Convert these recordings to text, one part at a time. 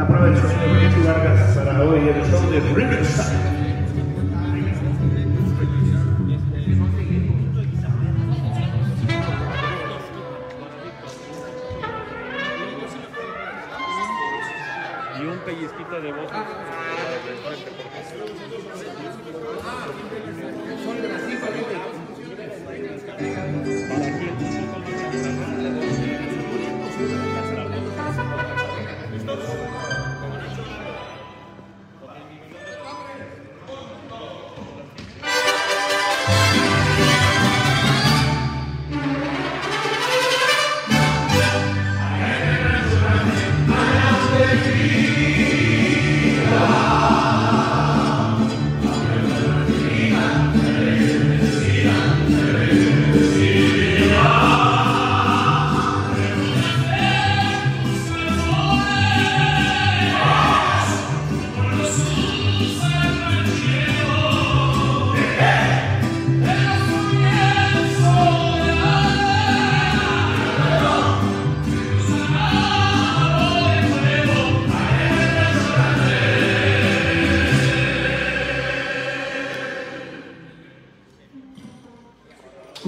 la prueba del sonido de Ricky Vargas para hoy el show de Riverside. y un pellizquito de voz.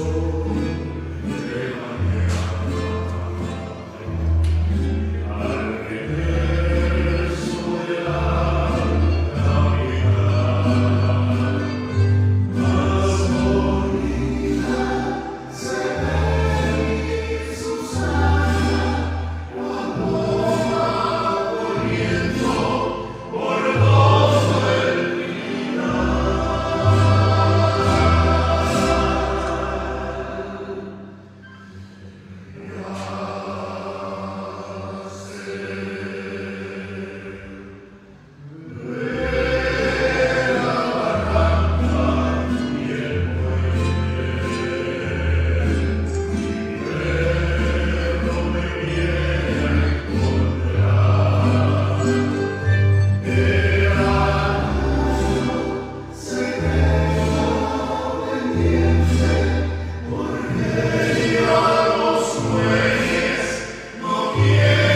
soul. Yeah.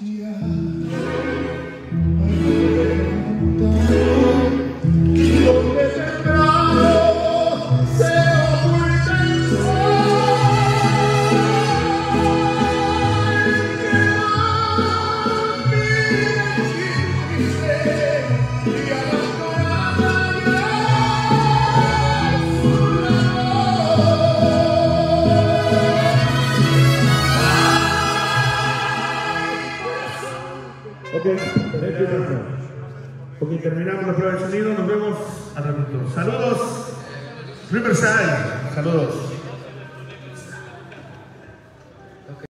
Yeah. Thank terminamos la prueba de sonido. Nos vemos al ratito. Saludos, Riverside. Saludos.